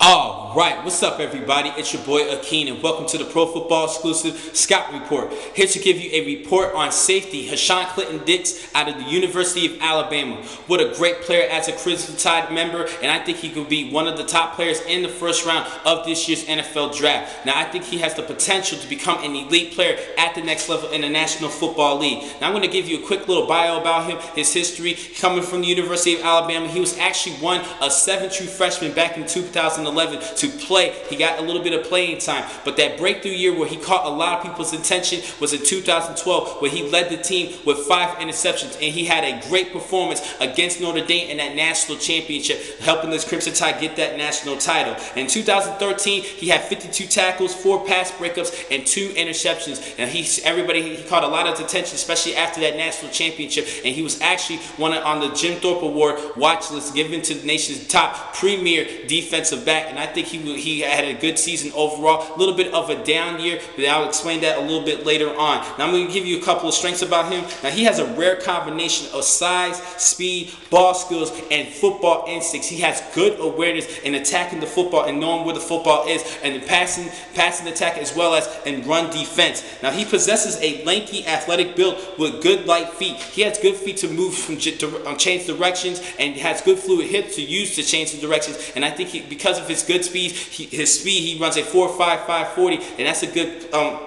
All right, what's up, everybody? It's your boy Akin, and welcome to the Pro Football Exclusive Scout Report. Here to give you a report on safety, Hasean Clinton Dix out of the University of Alabama. What a great player as a Crimson Tide member, and I think he could be one of the top players in the first round of this year's NFL Draft. Now, I think he has the potential to become an elite player at the next level in the National Football League. Now, I'm going to give you a quick little bio about him, his history. Coming from the University of Alabama, he was actually one of seven true freshmen back in 2011 to play. He got a little bit of playing time. But that breakthrough year where he caught a lot of people's attention was in 2012, where he led the team with five interceptions. And he had a great performance against Notre Dame in that national championship, helping the Crimson Tide get that national title. In 2013, he had 52 tackles, four pass breakups, and two interceptions. And he, everybody, he caught a lot of attention, especially after that national championship. And he was actually one on the Jim Thorpe Award watch list given to the nation's top premier defensive back back, and I think he he had a good season overall. A little bit of a down year, but I'll explain that a little bit later on. Now I'm going to give you a couple of strengths about him. Now he has a rare combination of size, speed, ball skills, and football instincts. He has good awareness in attacking the football and knowing where the football is, and in passing, passing attack as well as in run defense. Now he possesses a lanky, athletic build with good light feet. He has good feet to move from um, change directions, and has good fluid hips to use to change the directions. And I think he, because of his good speed. He, his speed, he runs a 4.55 40, and that's a good um,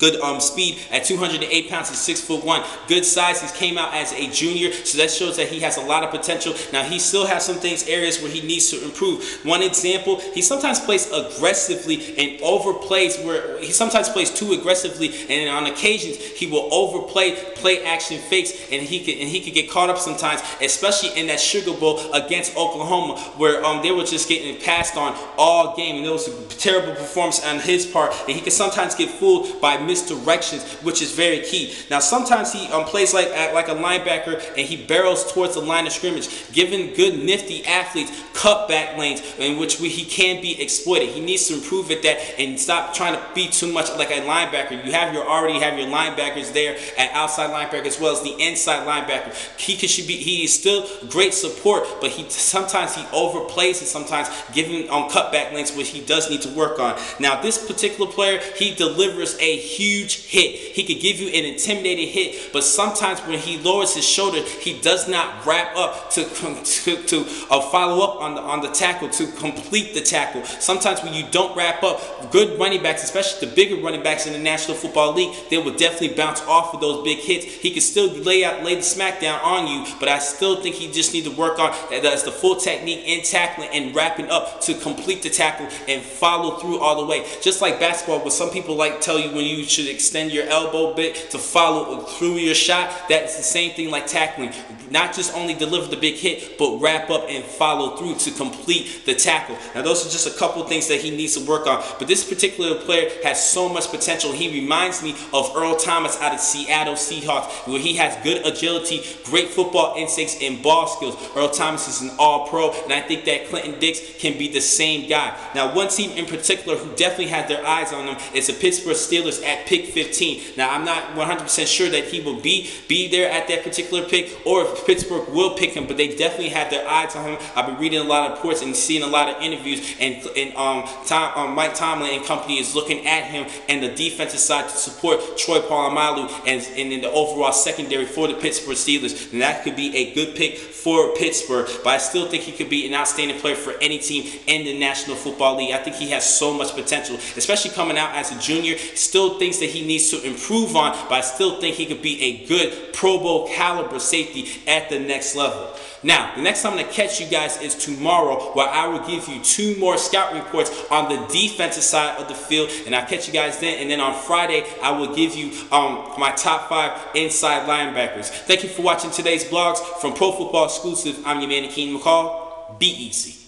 Good um, speed at 208 pounds and 6 foot 1. Good size. He came out as a junior, so that shows that he has a lot of potential. Now, he still has some things, areas where he needs to improve. One example, he sometimes plays aggressively and overplays where he sometimes plays too aggressively, and on occasions he will overplay play action fakes, and he could and he could get caught up sometimes, especially in that Sugar Bowl against Oklahoma, where um, they were just getting passed on all game, and it was a terrible performance on his part, and he could sometimes get fooled by misdirections, which is very key. Now, sometimes he um, plays like like a linebacker and he barrels towards the line of scrimmage, giving good nifty athletes cutback lanes in which we, he can be exploited. He needs to improve at that and stop trying to be too much like a linebacker. You have your already have your linebackers there at outside linebacker as well as the inside linebacker. He should be he is still great support, but he sometimes he overplays and sometimes, giving on um, cutback lanes which he does need to work on. Now, this particular player, he delivers a huge hit. He could give you an intimidating hit, but sometimes when he lowers his shoulder, he does not wrap up to to, to uh, follow up on the on the tackle to complete the tackle. Sometimes when you don't wrap up, good running backs, especially the bigger running backs in the National Football League, they will definitely bounce off of those big hits. He can still lay out lay the smackdown on you, but I still think he just need to work on that's the full technique in tackling and wrapping up to complete the tackle and follow through all the way. Just like basketball, what some people like tell you when you you should extend your elbow bit to follow through your shot. That's the same thing like tackling. Not just only deliver the big hit, but wrap up and follow through to complete the tackle. Now, those are just a couple things that he needs to work on. But this particular player has so much potential. He reminds me of Earl Thomas out of Seattle Seahawks, where he has good agility, great football instincts, and ball skills. Earl Thomas is an all pro, and I think that Clinton Dix can be the same guy. Now, one team in particular who definitely has their eyes on him is the Pittsburgh Steelers at pick 15. Now, I'm not 100% sure that he will be, be there at that particular pick or if Pittsburgh will pick him, but they definitely have their eyes on him. I've been reading a lot of reports and seeing a lot of interviews, and, and um, Tom, um, Mike Tomlin and company is looking at him and the defensive side to support Troy Polamalu and, and in the overall secondary for the Pittsburgh Steelers. And that could be a good pick for Pittsburgh, but I still think he could be an outstanding player for any team in the National Football League. I think he has so much potential, especially coming out as a junior. Still things that he needs to improve on, but I still think he could be a good Pro Bowl caliber safety at the next level. Now, the next time I'm going to catch you guys is tomorrow, where I will give you two more scout reports on the defensive side of the field, and I'll catch you guys then. And then on Friday, I will give you um, my top five inside linebackers. Thank you for watching today's blogs from Pro Football Exclusive. I'm your man, Akin McCall. Be easy.